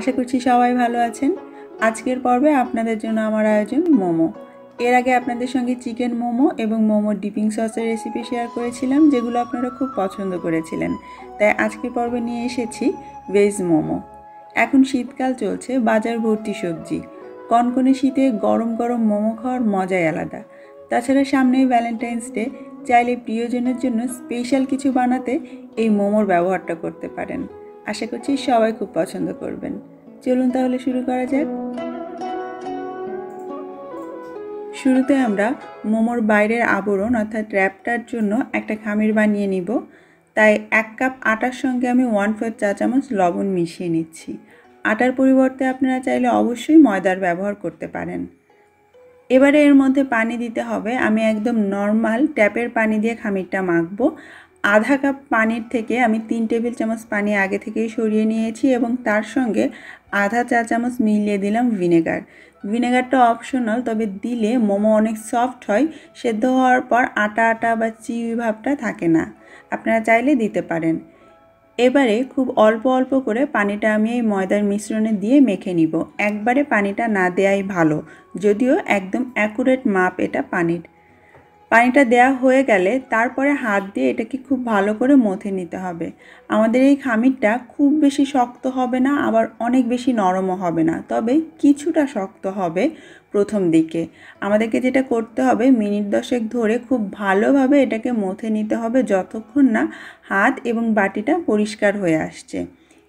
আশা করছি সবাই ভালো আছেন। আজকের পর্বে আপনাদের জন্য আমার আয়োজন মোমো। এর আগে আপনাদের সঙ্গে চিকেন মোমো এবং মোমো ডিপিং সসের রেসিপি শেয়ার করেছিলাম, যেগুলো আপনারা খুব পছন্দ করেছিলেন। তাই আজকের পর্বে নিয়ে এসেছি ভেজ মোমো। এখন শীতকাল চলছে, বাজার ভর্তি সবজি। কনকনে শীতে গরম গরম মোমো খাওয়ার মজাই আলাদা। তাছাড়া সামনেই ভ্যালেন্টাইন্স ডে চাইলে প্রিয়জনের জন্য স্পেশাল কিছু বানাতে এই মোমোর ব্যবহারটা করতে পারেন। আশা করছি সবাই খুব পছন্দ করবেন। চলুন তাহলে শুরু করা যাক। শুরুতে আমরা মোমোর বাইরের আবরণ অর্থাৎ র্যাপটার জন্য একটা খামির বানিয়ে নিব। তাই এক কাপ আটার সঙ্গে আমি ওয়ান ফোর চা চামচ লবণ মিশিয়ে নিচ্ছি। আটার পরিবর্তে আপনারা চাইলে অবশ্যই ময়দার ব্যবহার করতে পারেন। এবারে এর মধ্যে পানি দিতে হবে। আমি একদম নর্মাল ট্যাপের পানি দিয়ে খামিরটা মাখবো। আধা কাপ পানির থেকে আমি তিন টেবিল চামচ পানি আগে থেকেই সরিয়ে নিয়েছি এবং তার সঙ্গে আধা চা চামচ মিলিয়ে দিলাম ভিনেগার। ভিনেগারটা অপশনাল তবে দিলে মোমো অনেক সফট হয়, সেদ্ধ হওয়ার পর আটা আটা বা চিউই ভাবটা থাকে না। আপনারা চাইলে দিতে পারেন। এবারে খুব অল্প অল্প করে পানিটা আমি এই ময়দার মিশ্রণে দিয়ে মেখে নিব। একবারে পানিটা না দেয়াই ভালো, যদিও একদম অ্যাকুরেট মাপ এটা পানির। পানিটা দেয়া হয়ে গেলে তারপরে হাত দিয়ে এটাকে খুব ভালো করে মথে নিতে হবে। আমাদের এই খামিরটা খুব বেশি শক্ত হবে না, আবার অনেক বেশি নরমও হবে না। তবে কিছুটা শক্ত হবে প্রথম দিকে। আমাদেরকে যেটা করতে হবে, মিনিট দশেক ধরে খুব ভালোভাবে এটাকে মথে নিতে হবে যতক্ষণ না হাত এবং বাটিটা পরিষ্কার হয়ে আসছে।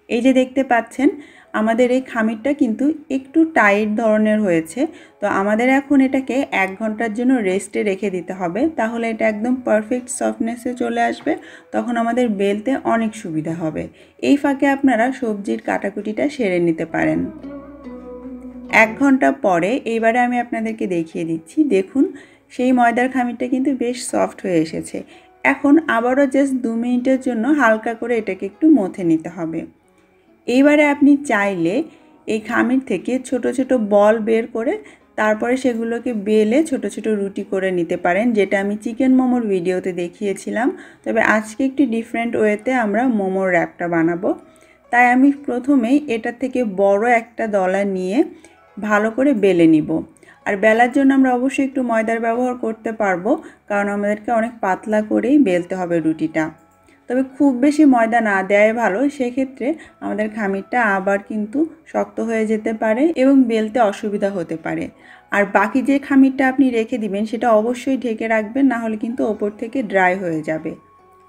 এই যে দেখতে পাচ্ছেন আমাদের এই খামিরটা কিন্তু একটু টাইট ধরনের হয়েছে। তো আমাদের এখন এটাকে এক ঘণ্টার জন্য রেস্টে রেখে দিতে হবে। তাহলে এটা একদম পারফেক্ট সফটনেসে চলে আসবে। তখন আমাদের বেলতে অনেক সুবিধা হবে। এই ফাঁকে আপনারা সবজির কাটাকুটিটা সেরে নিতে পারেন। এক ঘণ্টা পরে এইবারে আমি আপনাদেরকে দেখিয়ে দিচ্ছি। দেখুন, সেই ময়দার খামিরটা কিন্তু বেশ সফট হয়ে এসেছে। এখন আবারও জাস্ট দু মিনিটের জন্য হালকা করে এটাকে একটু মথে নিতে হবে। এইবারে আপনি চাইলে এই খামির থেকে ছোট ছোট বল বের করে তারপরে সেগুলোকে বেলে ছোট ছোট রুটি করে নিতে পারেন, যেটা আমি চিকেন মোমোর ভিডিওতে দেখিয়েছিলাম। তবে আজকে একটি ডিফারেন্ট ওয়েতে আমরা মোমোর র্যাপটা বানাবো। তাই আমি প্রথমেই এটার থেকে বড় একটা দলা নিয়ে ভালো করে বেলে নিব। আর বেলার জন্য আমরা অবশ্যই একটু ময়দার ব্যবহার করতে পারব, কারণ আমাদেরকে অনেক পাতলা করেই বেলতে হবে রুটিটা। তবে খুব বেশি ময়দা না দেয় ভালো। সেক্ষেত্রে আমাদের খামিরটা আবার কিন্তু শক্ত হয়ে যেতে পারে এবং বেলতে অসুবিধা হতে পারে। আর বাকি যে খামিরটা আপনি রেখে দিবেন, সেটা অবশ্যই ঢেকে রাখবেন, না হলে কিন্তু ওপর থেকে ড্রাই হয়ে যাবে।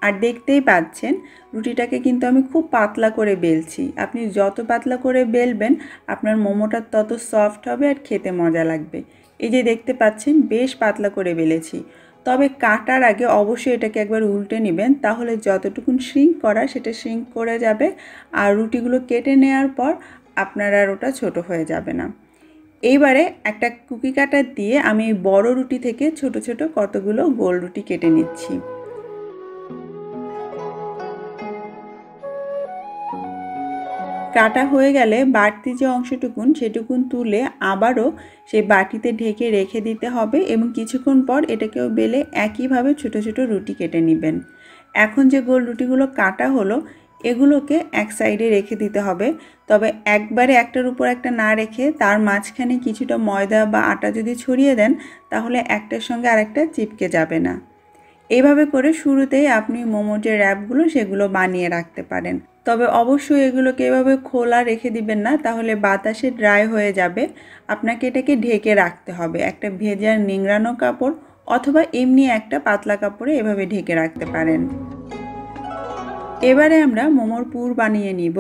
আর দেখতেই পাচ্ছেন, রুটিটাকে কিন্তু আমি খুব পাতলা করে বেলছি। আপনি যত পাতলা করে বেলবেন, আপনার মোমোটা তত সফট হবে আর খেতে মজা লাগবে। এই যে দেখতে পাচ্ছেন, বেশ পাতলা করে বেলেছি। তবে কাটার আগে অবশ্যই এটাকে একবার উল্টে নেবেন। তাহলে যতটুকুন শ্রিঙ্ক করা সেটা শ্রিঙ্ক করে যাবে আর রুটিগুলো কেটে নেওয়ার পর আপনার আর ওটা ছোট হয়ে যাবে না। এইবারে একটা কুকি কাটার দিয়ে আমি বড় রুটি থেকে ছোট ছোট কতগুলো গোল রুটি কেটে নিচ্ছি। কাটা হয়ে গেলে বাড়তি যে অংশটুকুন সেটুকুন তুলে আবারও সেই বাটিতে ঢেকে রেখে দিতে হবে এবং কিছুক্ষণ পর এটাকেও বেলে একইভাবে ছোট ছোট রুটি কেটে নেবেন। এখন যে গোল রুটিগুলো কাটা হলো, এগুলোকে এক সাইডে রেখে দিতে হবে। তবে একবারে একটার উপর একটা না রেখে তার মাঝখানে কিছুটা ময়দা বা আটা যদি ছড়িয়ে দেন, তাহলে একটার সঙ্গে আরেকটা চিপকে যাবে না। এভাবে করে শুরুতেই আপনি মোমোর যে র্যাপগুলো সেগুলো বানিয়ে রাখতে পারেন। তবে অবশ্যই এগুলোকে এভাবে খোলা রেখে দিবেন না, তাহলে বাতাসে ড্রাই হয়ে যাবে। আপনাকে এটাকে ঢেকে রাখতে হবে। একটা ভেজার নিংড়ানো কাপড় অথবা এমনি একটা পাতলা কাপড়ে এভাবে ঢেকে রাখতে পারেন। এবারে আমরা মোমোর পুর বানিয়ে নিব।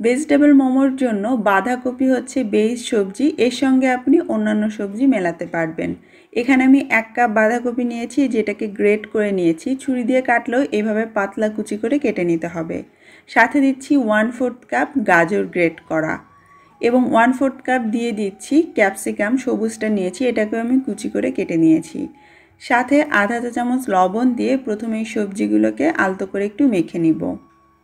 ভেজিটেবল মোমোর জন্য বাঁধাকপি হচ্ছে বেস সবজি, এর সঙ্গে আপনি অন্যান্য সবজি মেলাতে পারবেন। এখানে আমি এক কাপ বাঁধাকপি নিয়েছি, যেটাকে গ্রেট করে নিয়েছি। ছুরি দিয়ে কাটলেও এভাবে পাতলা কুচি করে কেটে নিতে হবে। সাথে দিচ্ছি ওয়ান ফোর্থ কাপ গাজর গ্রেট করা। এবং ওয়ান ফোর্থ কাপ দিয়ে দিচ্ছি ক্যাপসিকাম সবুজটা নিয়েছি, এটাকেও আমি কুচি করে কেটে নিয়েছি। সাথে আধা চা চামচ লবণ দিয়ে প্রথমে এই সবজিগুলোকে আলতো করে একটু মেখে নিব।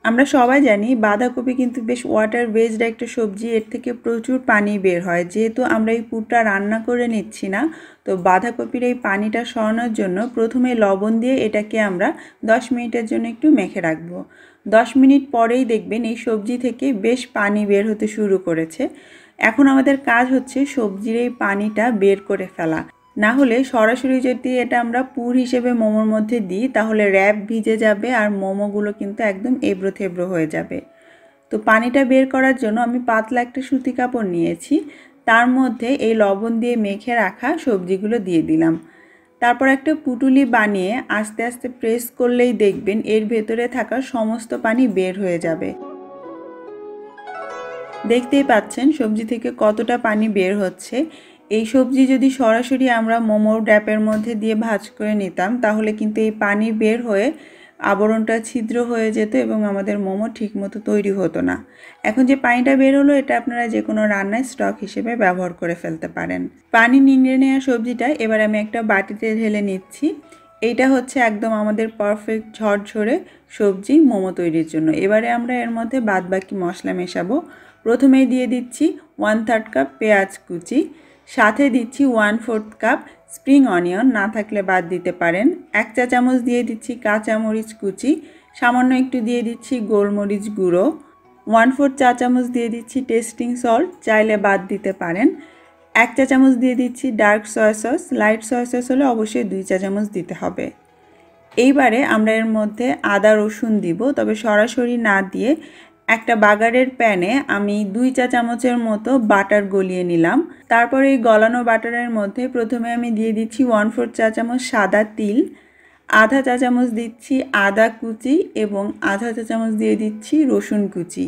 আমরা সবাই জানি বাঁধাকপি কিন্তু বেশ ওয়াটার বেসড একটা সবজি, এর থেকে প্রচুর পানি বের হয়। যেহেতু আমরা এই পুরটা রান্না করে নিচ্ছি না, তো বাঁধাকপির এই পানিটা সরানোর জন্য প্রথমে লবণ দিয়ে এটাকে আমরা 10 মিনিটের জন্য একটু মেখে রাখব। 10 মিনিট পরেই দেখবেন এই সবজি থেকে বেশ পানি বের হতে শুরু করেছে। এখন আমাদের কাজ হচ্ছে সবজির এই পানিটা বের করে ফেলা। না হলে সরাসরি যদি এটা আমরা পুর হিসেবে মোমোর মধ্যে দিই, তাহলে র্যাপ ভিজে যাবে আর মোমোগুলো কিন্তু একদম এবড়ো থেবড়ো হয়ে যাবে। তো পানিটা বের করার জন্য আমি পাতলা একটা সুতি কাপড় নিয়েছি। তার মধ্যে এই লবণ দিয়ে মেখে রাখা সবজিগুলো দিয়ে দিলাম। তারপর একটা পুটুলি বানিয়ে আস্তে আস্তে প্রেস করলেই দেখবেন এর ভেতরে থাকা সমস্ত পানি বের হয়ে যাবে। দেখতেই পাচ্ছেন সবজি থেকে কতটা পানি বের হচ্ছে। এই সবজি যদি সরাসরি আমরা মোমোর ড্যাপের মধ্যে দিয়ে ভাজ করে নিতাম, তাহলে কিন্তু এই পানি বের হয়ে আবরণটা ছিদ্র হয়ে যেত এবং আমাদের মোমো ঠিকমতো তৈরি হতো না। এখন যে পানিটা বের হলো, এটা আপনারা যে কোনো রান্নায় স্টক হিসেবে ব্যবহার করে ফেলতে পারেন। পানি নিংড়ে নেওয়া সবজিটা এবার আমি একটা বাটিতে ঢেলে নিচ্ছি। এইটা হচ্ছে একদম আমাদের পারফেক্ট ঝরঝরে সবজি মোমো তৈরির জন্য। এবারে আমরা এর মধ্যে বাদবাকি মশলা মেশাবো। প্রথমেই দিয়ে দিচ্ছি ওয়ান থার্ড কাপ পেঁয়াজ কুচি, সাথে দিচ্ছি one fourth cup spring onion না থাকলে বাদ দিতে পারেন। এক চা চামচ দিয়ে দিচ্ছি কাঁচামরিচ কুচি, সামান্য একটু দিয়ে দিচ্ছি গোলমরিচ গুঁড়ো ওয়ান ফোর চা চামচ দিয়ে দিচ্ছি টেস্টিং সল্ট চাইলে বাদ দিতে পারেন। এক চা চামচ দিয়ে দিচ্ছি dark soya sauce light soya sauce হলে অবশ্যই দুই চা চামচ দিতে হবে। এইবারে আমরা এর মধ্যে আদা রসুন দিব, তবে সরাসরি না দিয়ে একটা বাগারের প্যানে আমি দুই চা চামচের মতো বাটার গলিয়ে নিলাম। তারপর এই গলানো বাটারের মধ্যে প্রথমে আমি দিয়ে দিচ্ছি ওয়ান ফোর চা চামচ সাদা তিল, আধা চা চামচ দিচ্ছি আদা কুচি এবং আধা চা চামচ দিয়ে দিচ্ছি রসুন কুচি।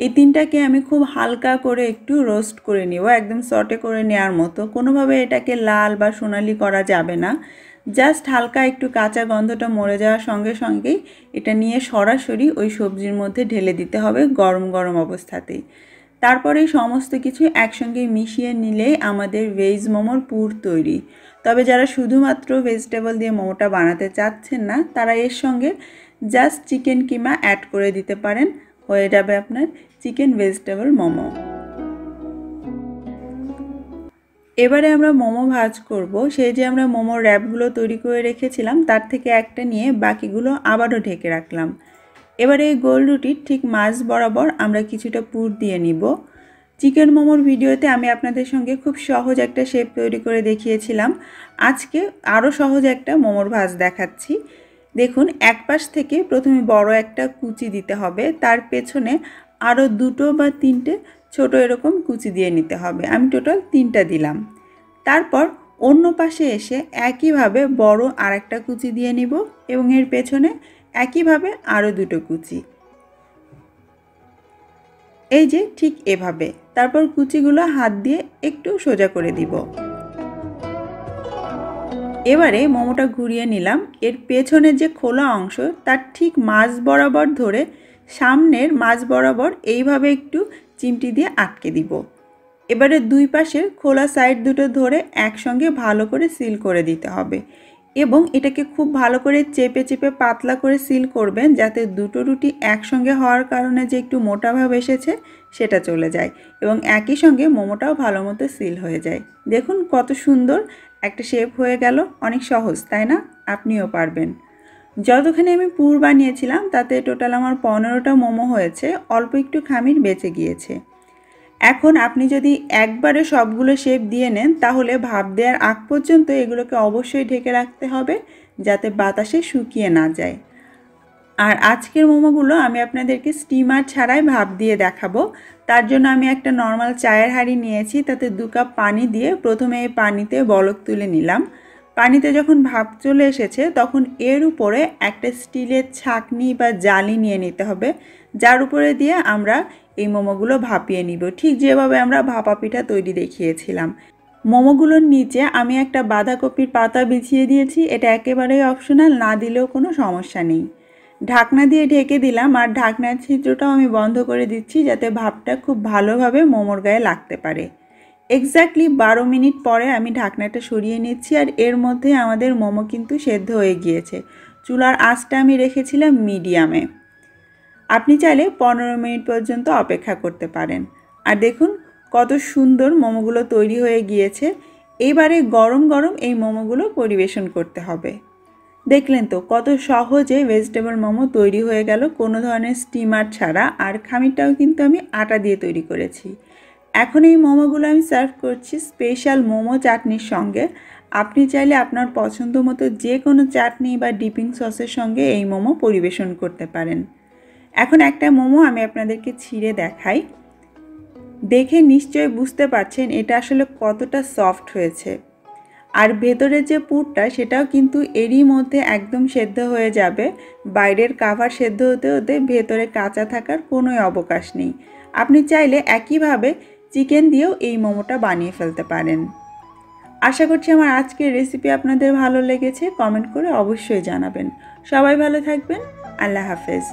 এই তিনটাকে আমি খুব হালকা করে একটু রোস্ট করে নেব, একদম সটে করে নেওয়ার মতো। কোনোভাবে এটাকে লাল বা সোনালি করা যাবে না। জাস্ট হালকা একটু কাঁচা গন্ধটা মরে যাওয়ার সঙ্গে সঙ্গেই এটা নিয়ে সরাসরি ওই সবজির মধ্যে ঢেলে দিতে হবে গরম গরম অবস্থাতেই। তারপরে সমস্ত কিছু একসঙ্গে মিশিয়ে নিলেই আমাদের ভেজ মোমোর পুর তৈরি। তবে যারা শুধুমাত্র ভেজিটেবল দিয়ে মোমোটা বানাতে চাচ্ছেন না, তারা এর সঙ্গে জাস্ট চিকেন কিমা অ্যাড করে দিতে পারেন। হয়ে যাবে আপনার চিকেন ভেজিটেবল মোমো। এবারে আমরা মোমো ভাজ করব। সেই যে আমরা মোমো র্যাপগুলো তৈরি করে রেখেছিলাম, তার থেকে একটা নিয়ে বাকিগুলো আবারও ঢেকে রাখলাম। এবারে এই গোল রুটির ঠিক মাছ বরাবর আমরা কিছুটা পুর দিয়ে নিব। চিকেন মোমোর ভিডিওতে আমি আপনাদের সঙ্গে খুব সহজ একটা শেপ তৈরি করে দেখিয়েছিলাম। আজকে আরও সহজ একটা মোমোর ভাজ দেখাচ্ছি। দেখুন, এক পাশ থেকে প্রথমে বড় একটা কুচি দিতে হবে। তার পেছনে আরও দুটো বা তিনটে ছোট এরকম কুচি দিয়ে নিতে হবে। আমি টোটাল তিনটা দিলাম। তারপর অন্য পাশে এসে একইভাবে বড় আর একটা কুচি দিয়ে নিব এবং এর পেছনে একইভাবে আরও দুটো কুচি। এই যে ঠিক এভাবে। তারপর কুচিগুলো হাত দিয়ে একটু সোজা করে দিব। এবারে মোমোটা ঘুরিয়ে নিলাম। এর পেছনে যে খোলা অংশ, তার ঠিক মাছ বরাবর ধরে সামনের মাছ বরাবর এইভাবে একটু চিমটি দিয়ে আটকে দিব। এবারে দুই পাশের খোলা সাইড দুটো ধরে একসঙ্গে ভালো করে সিল করে দিতে হবে এবং এটাকে খুব ভালো করে চেপে চেপে পাতলা করে সিল করবেন যাতে দুটো রুটি একসঙ্গে হওয়ার কারণে যে একটু মোটা ভাব এসেছে সেটা চলে যায় এবং একই সঙ্গে মোমোটাও ভালো মতো সিল হয়ে যায়। দেখুন কত সুন্দর একটা শেপ হয়ে গেল। অনেক সহজ, তাই না? আপনিও পারবেন। যতখানি আমি পুর বানিয়েছিলাম, তাতে টোটাল আমার পনেরোটা মোমো হয়েছে, অল্প একটু খামির বেঁচে গিয়েছে। এখন আপনি যদি একবারে সবগুলো শেপ দিয়ে নেন, তাহলে ভাপ দেওয়ার আগ পর্যন্ত এগুলোকে অবশ্যই ঢেকে রাখতে হবে, যাতে বাতাসে শুকিয়ে না যায়। আর আজকের মোমোগুলো আমি আপনাদেরকে স্টিমার ছাড়াই ভাপ দিয়ে দেখাবো। তার জন্য আমি একটা নর্মাল চায়ের হাঁড়ি নিয়েছি, তাতে দু কাপ পানি দিয়ে প্রথমে এই পানিতে বলক তুলে নিলাম। পানিতে যখন ভাপ চলে এসেছে, তখন এর উপরে একটা স্টিলের ছাকনি বা জালি নিয়ে নিতে হবে, যার উপরে দিয়ে আমরা এই মোমোগুলো ভাপিয়ে নিব। ঠিক যেভাবে আমরা ভাপা পিঠা তৈরি দেখিয়েছিলাম। মোমোগুলোর নিচে আমি একটা বাঁধাকপির পাতা বিছিয়ে দিয়েছি, এটা একেবারেই অপশনাল, না দিলেও কোনো সমস্যা নেই। ঢাকনা দিয়ে ঢেকে দিলাম, আর ঢাকনার ছিদ্রটাও আমি বন্ধ করে দিচ্ছি, যাতে ভাপটা খুব ভালোভাবে মোমোর গায়ে লাগতে পারে। এক্স্যাক্টলি বারো মিনিট পরে আমি ঢাকনাটা সরিয়ে নিচ্ছি আর এর মধ্যে আমাদের মোমো কিন্তু সেদ্ধ হয়ে গিয়েছে। চুলার আঁচটা আমি রেখেছিলাম মিডিয়ামে। আপনি চাইলে পনেরো মিনিট পর্যন্ত অপেক্ষা করতে পারেন। আর দেখুন, কত সুন্দর মোমোগুলো তৈরি হয়ে গিয়েছে। এবারে গরম গরম এই মোমোগুলো পরিবেশন করতে হবে। দেখলেন তো, কত সহজে ভেজিটেবল মোমো তৈরি হয়ে গেল। কোনো ধরনের স্টিমার ছাড়া। আর খামিরটাও কিন্তু আমি আটা দিয়ে তৈরি করেছি। এখন এই মোমোগুলো আমি সার্ভ করছি স্পেশাল মোমো চাটনির সঙ্গে। আপনি চাইলে আপনার পছন্দ মতো যে কোনো চাটনি বা ডিপিং সসের সঙ্গে এই মোমো পরিবেশন করতে পারেন। এখন একটা মোমো আমি আপনাদেরকে ছিঁড়ে দেখাই। দেখে নিশ্চয়ই বুঝতে পারছেন এটা আসলে কতটা সফট হয়েছে। আর ভেতরের যে পুরটা সেটাও কিন্তু এরই মধ্যে একদম সেদ্ধ হয়ে যাবে। বাইরের কাভার সেদ্ধ হতে হতে ভেতরে কাঁচা থাকার কোনোই অবকাশ নেই। আপনি চাইলে একইভাবে চিকেন দিয়েও এই মোমোটা বানিয়ে ফেলতে পারেন। আশা করছি আমার আজকের রেসিপি আপনাদের ভালো লেগেছে। কমেন্ট করে অবশ্যই জানাবেন। সবাই ভালো থাকবেন। আল্লাহ হাফেজ।